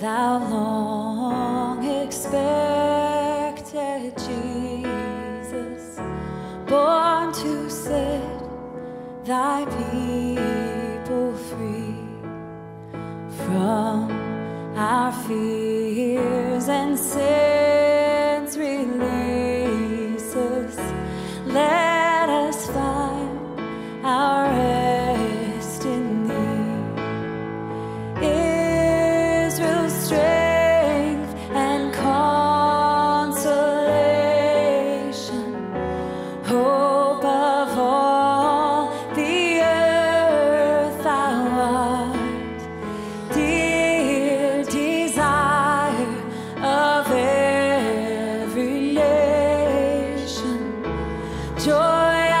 Thou long expected Jesus, born to set thy people free from our fears and sins joy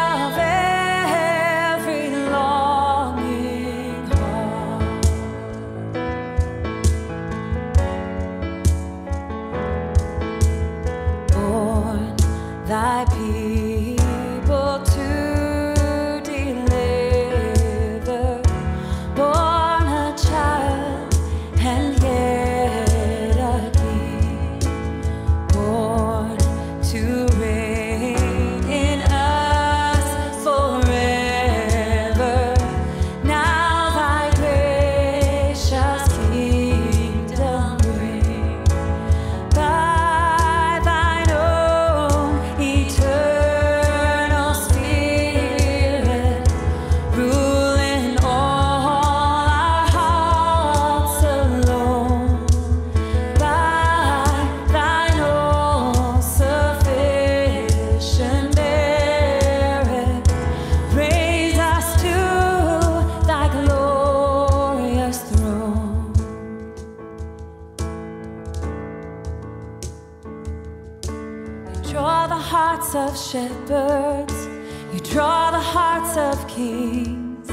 the hearts of shepherds, you draw the hearts of kings,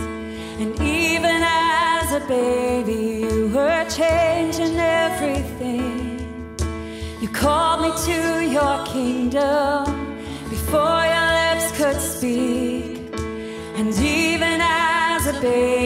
and even as a baby, you were changing everything. You called me to your kingdom before your lips could speak, and even as a baby,